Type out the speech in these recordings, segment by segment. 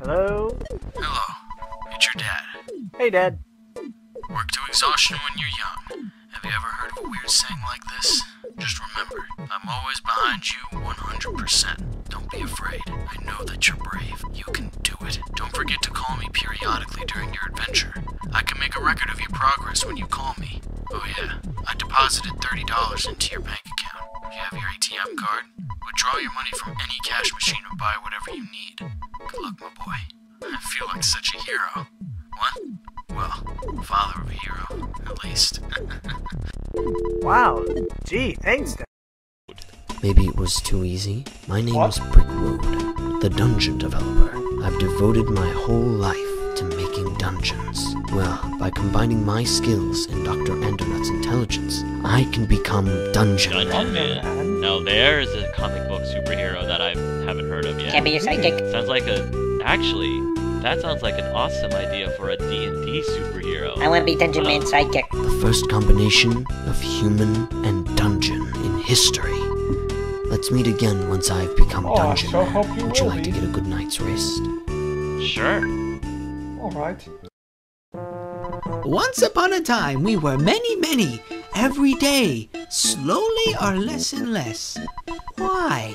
Hello? Hello, it's your dad. Hey, Dad. Work to exhaustion when you're young. Have you ever heard of a weird saying like this? Just remember, I'm always behind you 100%. Don't be afraid. I know that you're brave. You can do it. Don't forget to call me periodically during your adventure. I can make a record of your progress when you call me. Oh yeah, I deposited $30 into your bank account. You have your ATM card? Withdraw your money from any cash machine and buy whatever you need. Good luck, my boy. I feel like such a hero. What? Well, father of a hero, at least. Wow. Gee, thanks, Dad. Maybe it was too easy. My name is Brick Road, the dungeon developer. I've devoted my whole life to making dungeons. Well, by combining my skills and Dr. Andonuts' intelligence, I can become Dungeon Dungeon Man. Man. Now there is a comic book superhero that I haven't heard of yet. Can be your sidekick. Sounds like a actually that sounds like an awesome idea for a D&D superhero. I want to be Dungeon Man sidekick. The first combination of human and dungeon in history. Let's meet again once I've become Oh, I Dungeon so Man. hope you Would you will like to get a good night's rest? Sure. Alright. Once upon a time, we were many, many, every day, slowly or less and less. Why?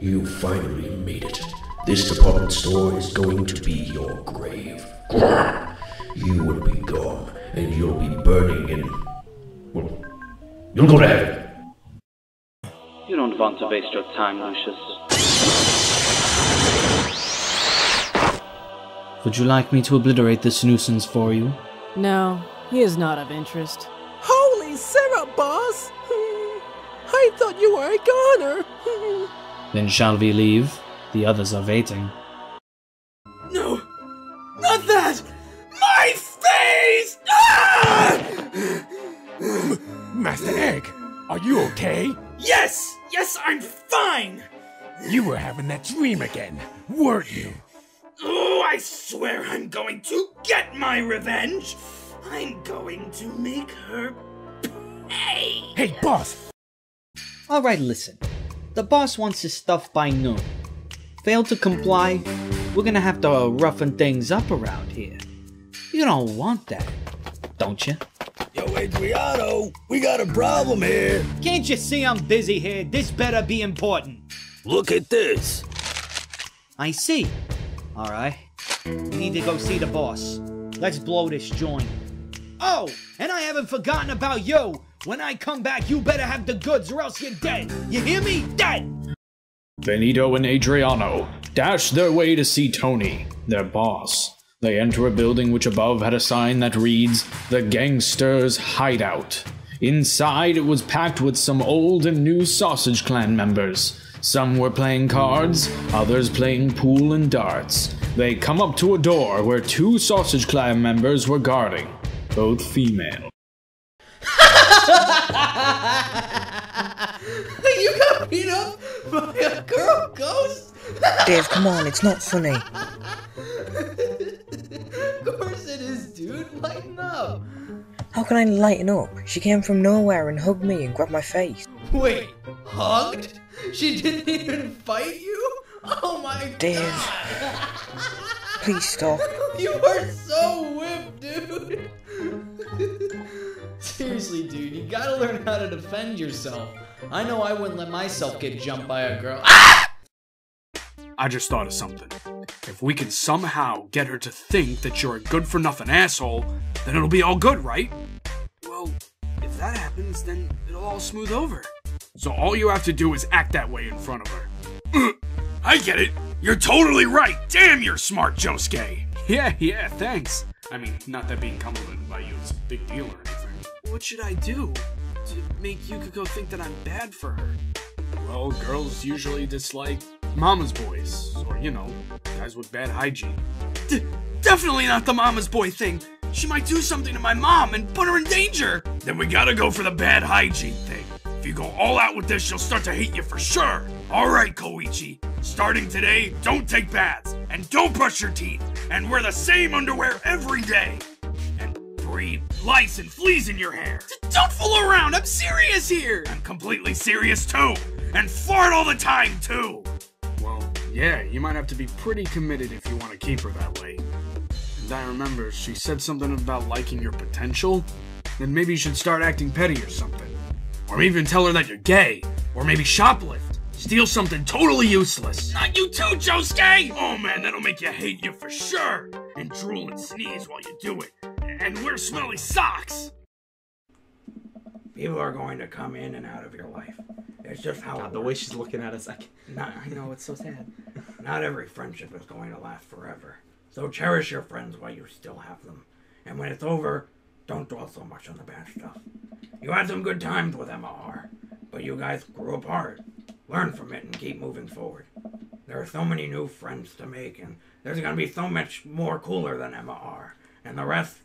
You finally made it. This department store is going to be your grave. You will be gone, and you'll be burning in. Well, you'll go to heaven. You don't want to waste your time, Lucius. Would you like me to obliterate this nuisance for you? No, he is not of interest. Holy syrup, boss! I thought you were a goner! Then shall we leave? The others are waiting. No! Not that! My face! Ah! Master Egg, are you okay? Yes! Yes, I'm fine! You were having that dream again, weren't you? Oh, I swear I'm going to get my revenge! I'm going to make her pay! Hey, boss! Alright, listen. The boss wants his stuff by noon. Fail to comply, we're gonna have to uh, roughen things up around here. You don't want that, don't you? Yo, Adriano, we got a problem here. Can't you see I'm busy here? This better be important. Look at this. I see. Alright. We need to go see the boss. Let's blow this joint. Oh, and I haven't forgotten about you. When I come back, you better have the goods or else you're dead. You hear me? Dead! Benito and Adriano dash their way to see Tony, their boss. They enter a building which above had a sign that reads, The Gangsters Hideout. Inside, it was packed with some old and new Sausage Clan members. Some were playing cards, others playing pool and darts. They come up to a door where two Sausage Clan members were guarding, both female. You got beat up by a girl ghost? Dave, come on, it's not funny. of course it is, dude. Lighten up. How can I lighten up? She came from nowhere and hugged me and grabbed my face. Wait, hugged? She didn't even fight you? Oh my Dave. god. Please stop. You are so whipped, dude. Seriously, dude, you gotta learn how to defend yourself. I know I wouldn't let myself get jumped by a girl. Ah! I just thought of something. If we can somehow get her to think that you're a good for nothing asshole, then it'll be all good, right? Well, if that happens, then it'll all smooth over. So all you have to do is act that way in front of her. I get it. You're totally right. Damn, you're smart, Josuke. Yeah, yeah, thanks. I mean, not that being complimented by you is a big deal or anything. What should I do to make Yukiko think that I'm bad for her? Well, girls usually dislike mama's boys, or you know, guys with bad hygiene. D- definitely not the mama's boy thing. She might do something to my mom and put her in danger. Then we gotta go for the bad hygiene thing. If you go all out with this, she'll start to hate you for sure. All right, Koichi. Starting today, don't take baths and don't brush your teeth and wear the same underwear every day. Lice and fleas in your hair. Don't fool around, I'm serious here! I'm completely serious too! And fart all the time too! Well, yeah, you might have to be pretty committed if you want to keep her that way. And I remember she said something about liking your potential. Then maybe you should start acting petty or something. Or even tell her that you're gay. Or maybe shoplift. Steal something totally useless. Not you too, Josuke! Oh man, that'll make you hate you for sure. And drool and sneeze while you do it. And wear smelly socks. People are going to come in and out of your life. It's just how. God, the way she's looking at us, I. Not, I know it's so sad. Not every friendship is going to last forever. So cherish your friends while you still have them. And when it's over, don't dwell so much on the bad stuff. You had some good times with MR, but you guys grew apart. Learn from it and keep moving forward. There are so many new friends to make, and there's going to be so much more cooler than MR. And the rest,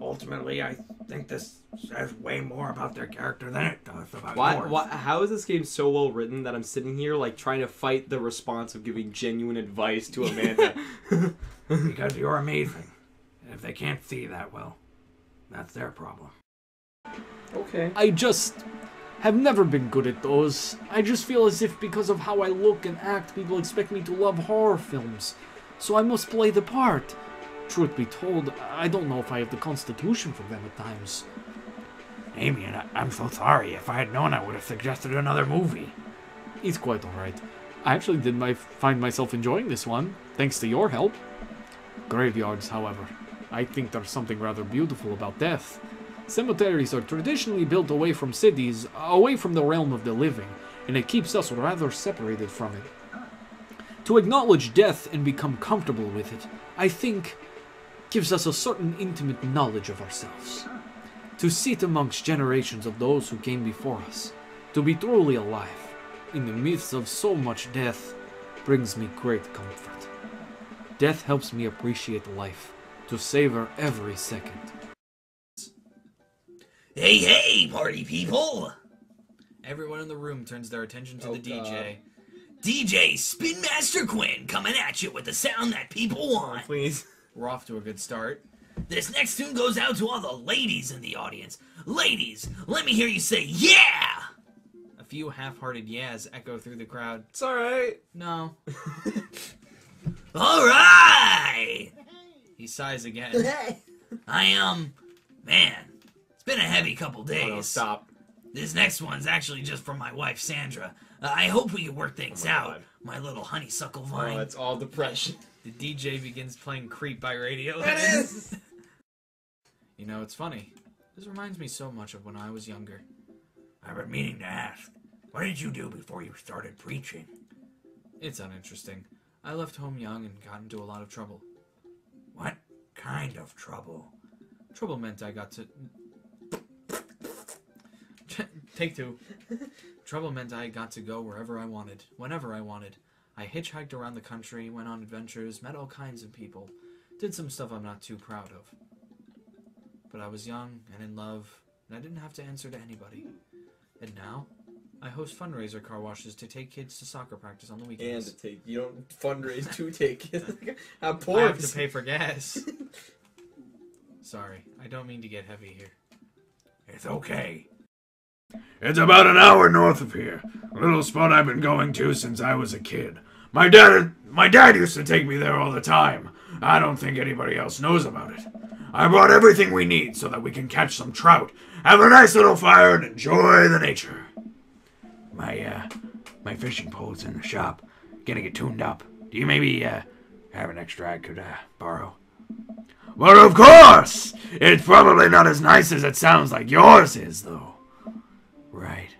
ultimately, I think this says way more about their character than it does about Why, yours. why? How is this game so well written that I'm sitting here like trying to fight the response of giving genuine advice to Amanda? because you're amazing. And if they can't see that well, that's their problem. Okay. I just have never been good at those. I just feel as if because of how I look and act, people expect me to love horror films. So I must play the part. Truth be told, I don't know if I have the constitution for them at times. I- I'm so sorry. If I had known, I would have suggested another movie. It's quite alright. I actually did my find myself enjoying this one, thanks to your help. Graveyards, however. I think there's something rather beautiful about death. Cemeteries are traditionally built away from cities, away from the realm of the living, and it keeps us rather separated from it. To acknowledge death and become comfortable with it, I think, gives us a certain intimate knowledge of ourselves. To sit amongst generations of those who came before us, to be truly alive, in the midst of so much death, brings me great comfort. Death helps me appreciate life, to savor every second. Hey, hey, party people! Everyone in the room turns their attention to the oh, DJ. DJ Spin Master Quinn coming at you with the sound that people want. Please. We're off to a good start. This next tune goes out to all the ladies in the audience. Ladies, let me hear you say yeah! A few half-hearted yeahs echo through the crowd. It's alright. No. Alright! He sighs again. I, um, man, it's been a heavy couple days. Oh, no, stop. This next one's actually just from my wife, Sandra. Uh, I hope we can work things Oh my out. God. My little honeysuckle vine. Oh, vine. it's all depression. The DJ begins playing Creep by Radio. It is! You know, it's funny. This reminds me so much of when I was younger. I've been meaning to ask. What did you do before you started preaching? It's uninteresting. I left home young and got into a lot of trouble. What kind of trouble? Trouble meant I got to. Take two. Trouble meant I got to go wherever I wanted, whenever I wanted. I hitchhiked around the country, went on adventures, met all kinds of people, did some stuff I'm not too proud of. But I was young and in love, and I didn't have to answer to anybody. And now, I host fundraiser car washes to take kids to soccer practice on the weekends. And to take, you don't fundraise to take. How I have to pay for gas. Sorry, I don't mean to get heavy here. It's okay. It's about an hour north of here. A little spot I've been going to since I was a kid. My dad, my dad used to take me there all the time. I don't think anybody else knows about it. I brought everything we need so that we can catch some trout, have a nice little fire, and enjoy the nature. My, uh, my fishing pole's in the shop, getting it tuned up. Do you maybe, uh, have an extra I could, uh, borrow? Well, of course! It's probably not as nice as it sounds like yours is, though. Right.